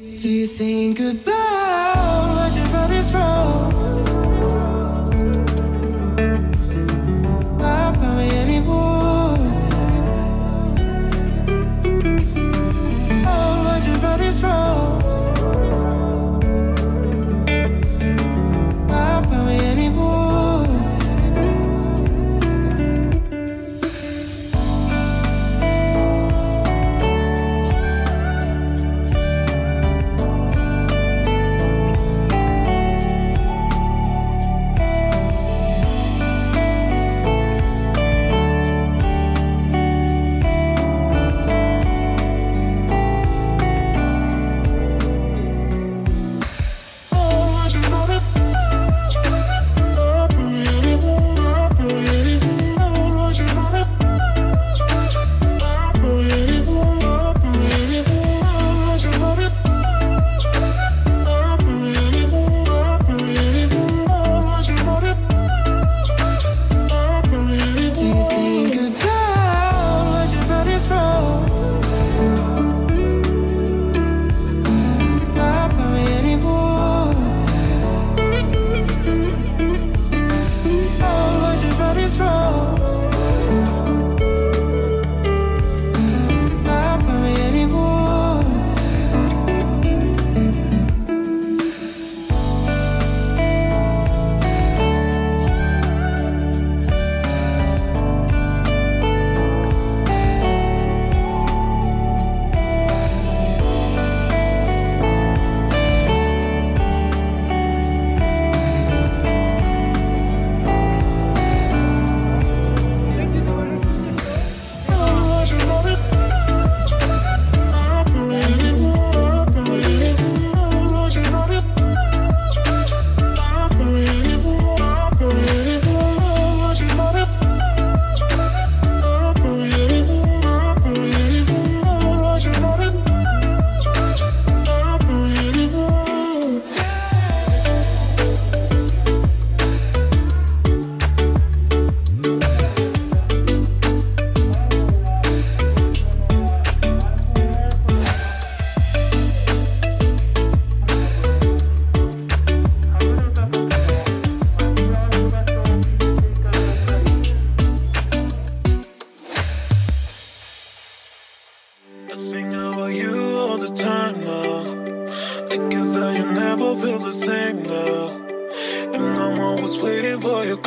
Do you think about?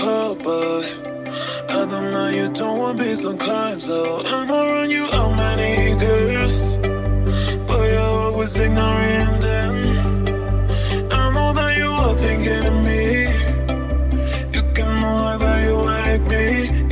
club, but I don't know you don't want me sometimes. So I'ma run you out many girls, but you're always ignoring them. I know that you are thinking of me. You can know that you like me.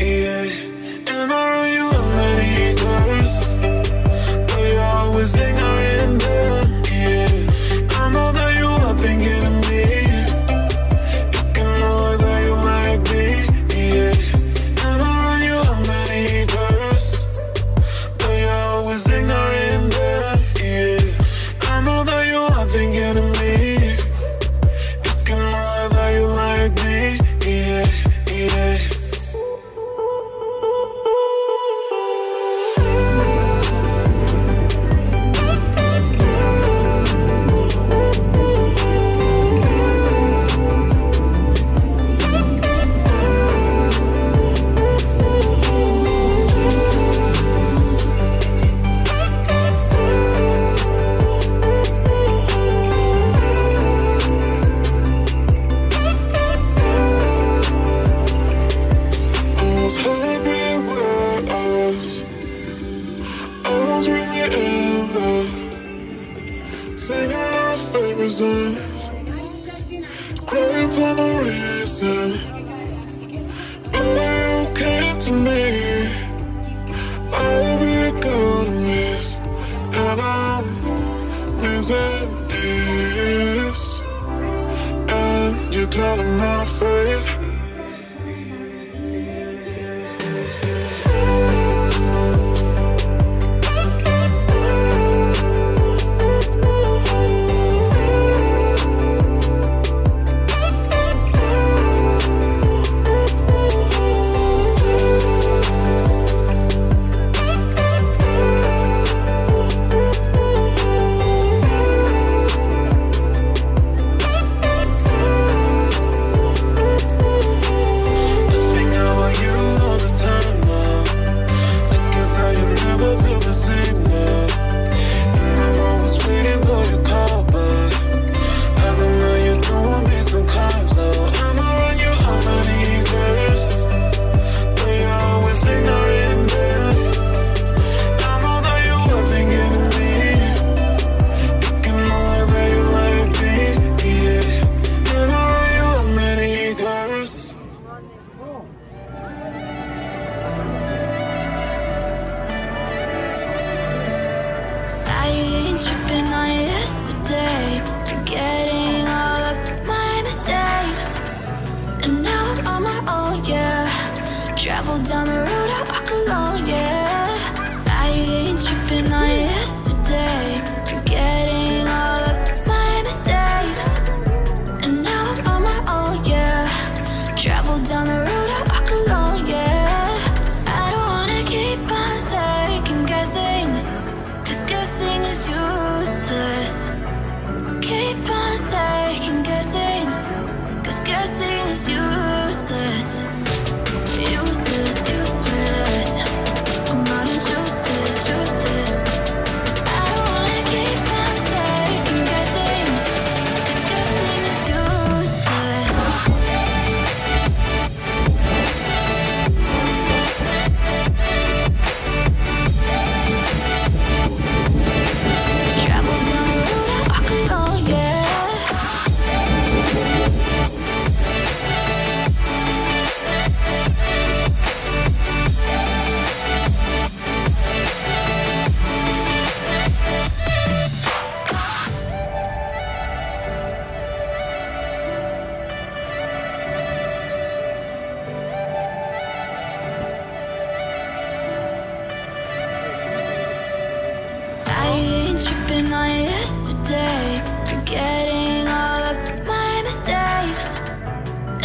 as it is, and you're clouding my faith.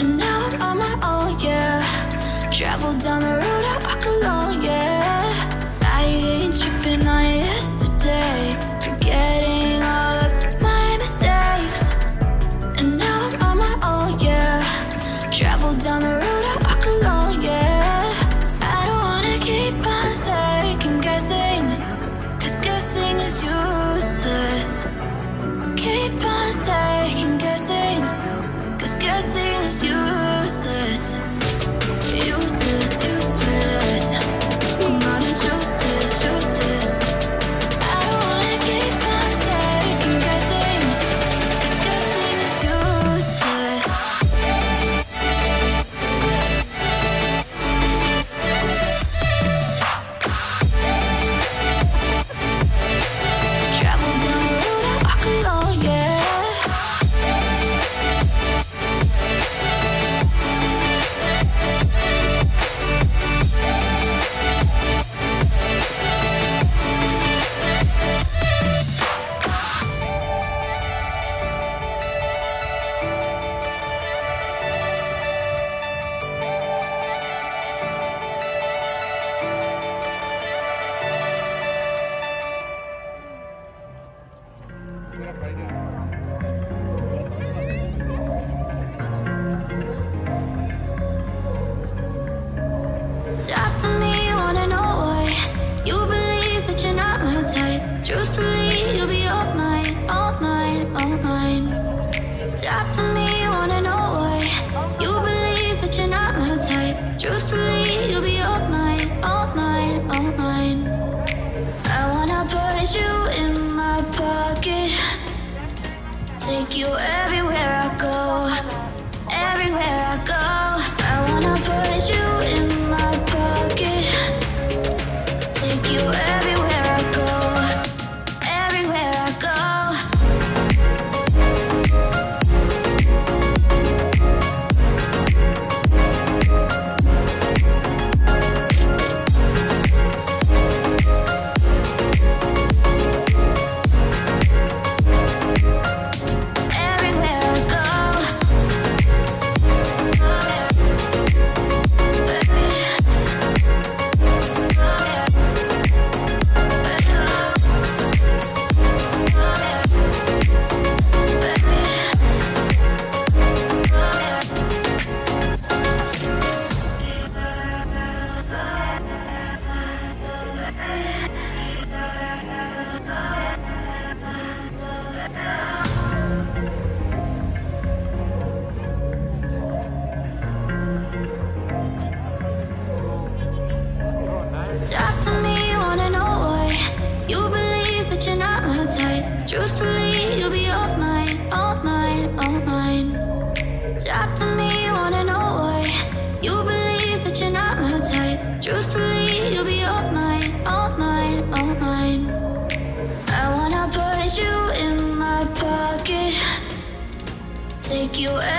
And now I'm on my own, yeah. Travel down the road, I walk alone, yeah. I ain't tripping on yesterday. you